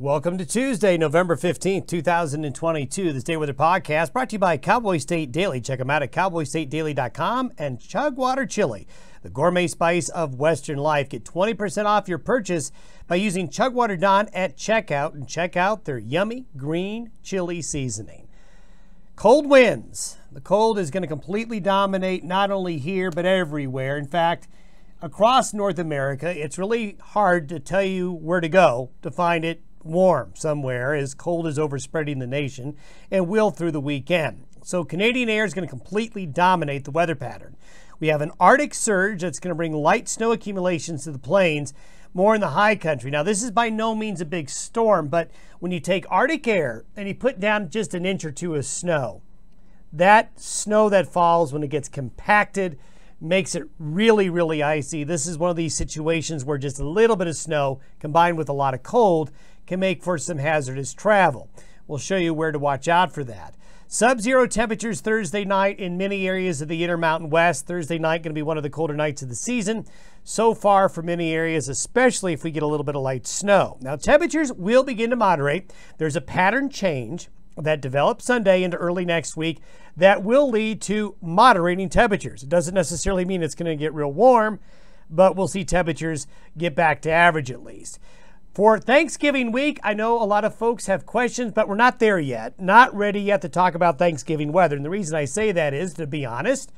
Welcome to Tuesday, November 15th, 2022. This Day Weather Podcast brought to you by Cowboy State Daily. Check them out at cowboystatedaily.com and Chugwater Chili, the gourmet spice of Western life. Get 20% off your purchase by using Chugwater Don at checkout and check out their yummy green chili seasoning. Cold winds. The cold is going to completely dominate not only here, but everywhere. In fact, across North America, it's really hard to tell you where to go to find it warm somewhere as cold is overspreading the nation and will through the weekend. So Canadian air is going to completely dominate the weather pattern. We have an Arctic surge that's going to bring light snow accumulations to the plains, more in the high country. Now, this is by no means a big storm, but when you take Arctic air and you put down just an inch or two of snow, that snow that falls when it gets compacted makes it really, really icy. This is one of these situations where just a little bit of snow combined with a lot of cold can make for some hazardous travel. We'll show you where to watch out for that. Sub zero temperatures Thursday night in many areas of the Intermountain West. Thursday night going to be one of the colder nights of the season. So far for many areas, especially if we get a little bit of light snow. Now, temperatures will begin to moderate. There's a pattern change that develops Sunday into early next week that will lead to moderating temperatures. It doesn't necessarily mean it's going to get real warm, but we'll see temperatures get back to average at least. For Thanksgiving week, I know a lot of folks have questions, but we're not there yet. Not ready yet to talk about Thanksgiving weather. And the reason I say that is, to be honest,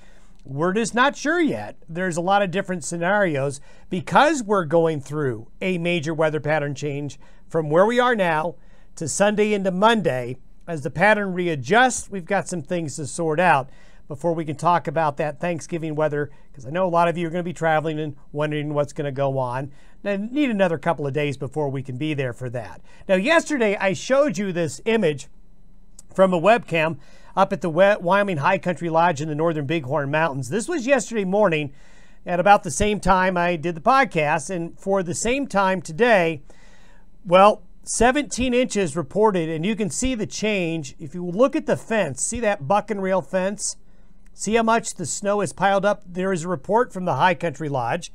we're just not sure yet. There's a lot of different scenarios because we're going through a major weather pattern change from where we are now to Sunday into Monday. As the pattern readjusts, we've got some things to sort out before we can talk about that Thanksgiving weather, because I know a lot of you are going to be traveling and wondering what's going to go on. I need another couple of days before we can be there for that. Now, yesterday I showed you this image from a webcam up at the Wyoming High Country Lodge in the northern Bighorn Mountains. This was yesterday morning at about the same time I did the podcast. And for the same time today, well, 17 inches reported, and you can see the change. If you look at the fence, see that buck and rail fence? See how much the snow is piled up? There is a report from the High Country Lodge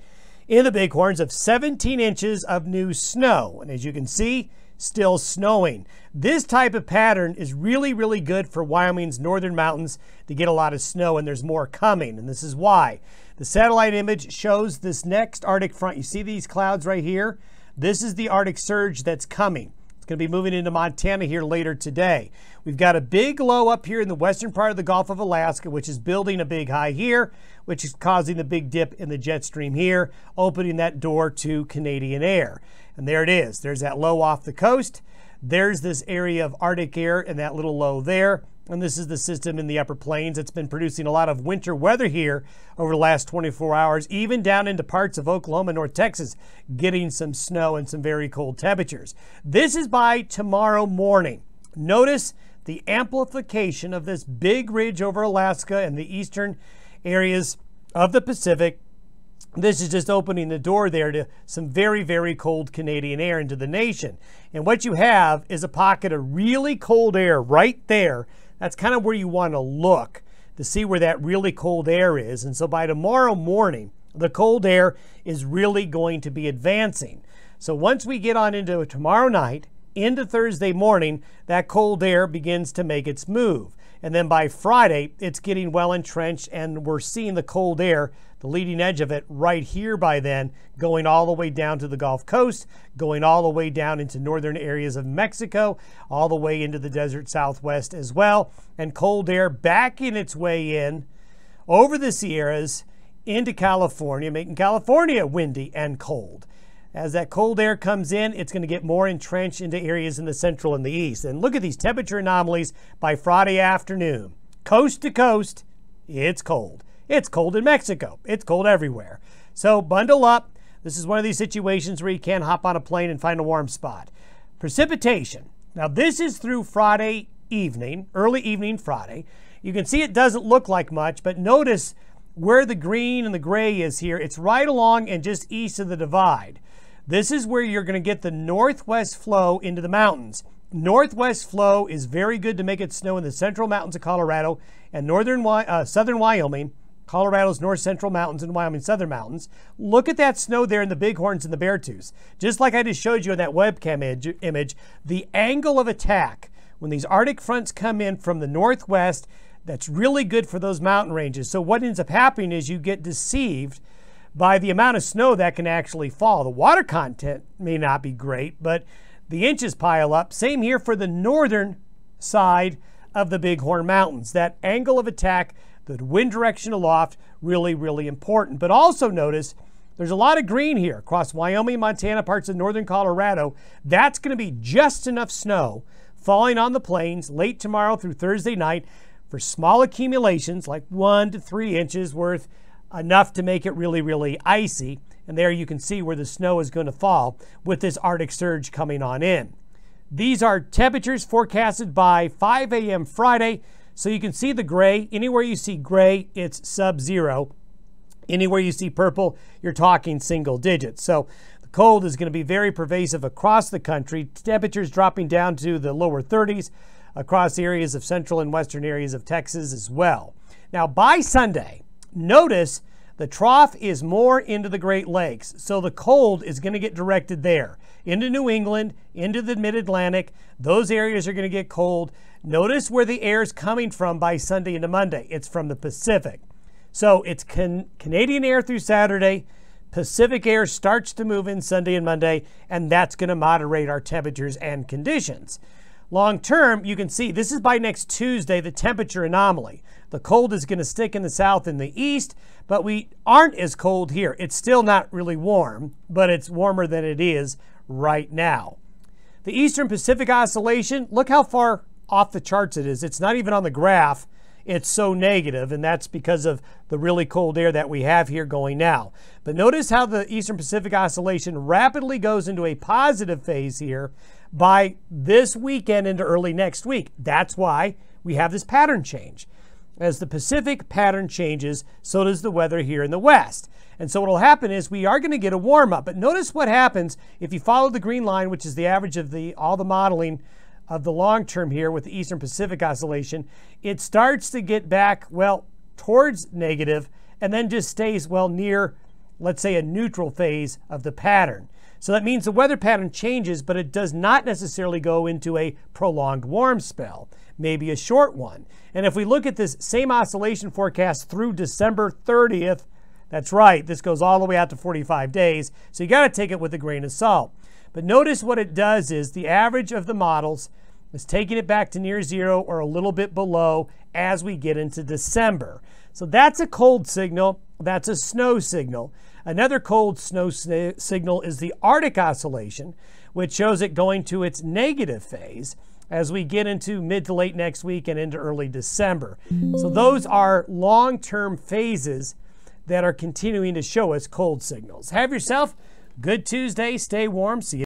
in the Bighorns of 17 inches of new snow. And as you can see, still snowing. This type of pattern is really, really good for Wyoming's northern mountains to get a lot of snow, and there's more coming. And this is why. The satellite image shows this next Arctic front. You see these clouds right here? This is the Arctic surge that's coming. It's going to be moving into Montana here later today. We've got a big low up here in the western part of the Gulf of Alaska, which is building a big high here, which is causing the big dip in the jet stream here, opening that door to Canadian air. And there it is. There's that low off the coast. There's this area of Arctic air and that little low there. And this is the system in the upper plains that's been producing a lot of winter weather here over the last 24 hours, even down into parts of Oklahoma, North Texas, getting some snow and some very cold temperatures. This is by tomorrow morning. Notice the amplification of this big ridge over Alaska and the eastern areas of the Pacific. This is just opening the door there to some very, very cold Canadian air into the nation. And what you have is a pocket of really cold air right there that's kind of where you want to look to see where that really cold air is. And so by tomorrow morning, the cold air is really going to be advancing. So once we get on into tomorrow night, into Thursday morning, that cold air begins to make its move. And then by Friday, it's getting well entrenched, and we're seeing the cold air, the leading edge of it, right here by then, going all the way down to the Gulf Coast, going all the way down into northern areas of Mexico, all the way into the desert southwest as well. And cold air backing its way in over the Sierras into California, making California windy and cold. As that cold air comes in, it's going to get more entrenched into areas in the central and the east. And look at these temperature anomalies by Friday afternoon. Coast to coast, it's cold. It's cold in Mexico. It's cold everywhere. So bundle up. This is one of these situations where you can't hop on a plane and find a warm spot. Precipitation. Now, this is through Friday evening, early evening Friday. You can see it doesn't look like much, but notice where the green and the gray is here. It's right along and just east of the divide. This is where you're going to get the northwest flow into the mountains. Northwest flow is very good to make it snow in the central mountains of Colorado and northern uh, southern Wyoming Colorado's north central mountains and Wyoming southern mountains. Look at that snow there in the bighorns and the bear beartooths. Just like I just showed you in that webcam image, the angle of attack when these Arctic fronts come in from the northwest, that's really good for those mountain ranges. So what ends up happening is you get deceived by the amount of snow that can actually fall. The water content may not be great, but the inches pile up. Same here for the northern side of the Bighorn Mountains. That angle of attack, the wind direction aloft, really, really important. But also notice there's a lot of green here across Wyoming, Montana, parts of northern Colorado. That's going to be just enough snow falling on the plains late tomorrow through Thursday night for small accumulations, like one to three inches worth, enough to make it really, really icy. And there you can see where the snow is going to fall with this Arctic surge coming on in. These are temperatures forecasted by 5 a.m. Friday. So you can see the gray. Anywhere you see gray, it's sub zero. Anywhere you see purple, you're talking single digits. So the cold is going to be very pervasive across the country. Temperatures dropping down to the lower 30s across areas of central and western areas of Texas as well. Now, by Sunday, notice the trough is more into the Great Lakes, so the cold is going to get directed there into New England, into the mid Atlantic. Those areas are going to get cold. Notice where the air is coming from by Sunday into Monday. It's from the Pacific. So it's can Canadian air through Saturday. Pacific air starts to move in Sunday and Monday, and that's going to moderate our temperatures and conditions. Long term, you can see this is by next Tuesday, the temperature anomaly. The cold is going to stick in the south and the east, but we aren't as cold here. It's still not really warm, but it's warmer than it is right now. The Eastern Pacific Oscillation, look how far off the charts it is. It's not even on the graph. It's so negative, and that's because of the really cold air that we have here going now. But notice how the Eastern Pacific Oscillation rapidly goes into a positive phase here by this weekend into early next week. That's why we have this pattern change. As the Pacific pattern changes, so does the weather here in the West. And so what will happen is we are going to get a warm up. But notice what happens if you follow the green line, which is the average of the all the modeling of the long term here with the Eastern Pacific Oscillation. It starts to get back, well, towards negative and then just stays, well, near, let's say, a neutral phase of the pattern. So that means the weather pattern changes, but it does not necessarily go into a prolonged warm spell, maybe a short one. And if we look at this same oscillation forecast through December 30th, that's right, this goes all the way out to 45 days, so you got to take it with a grain of salt. But notice what it does is the average of the models is taking it back to near zero or a little bit below as we get into December. So that's a cold signal, that's a snow signal. Another cold snow signal is the Arctic oscillation, which shows it going to its negative phase as we get into mid to late next week and into early December. So those are long-term phases that are continuing to show us cold signals. Have yourself good Tuesday. Stay warm. See you.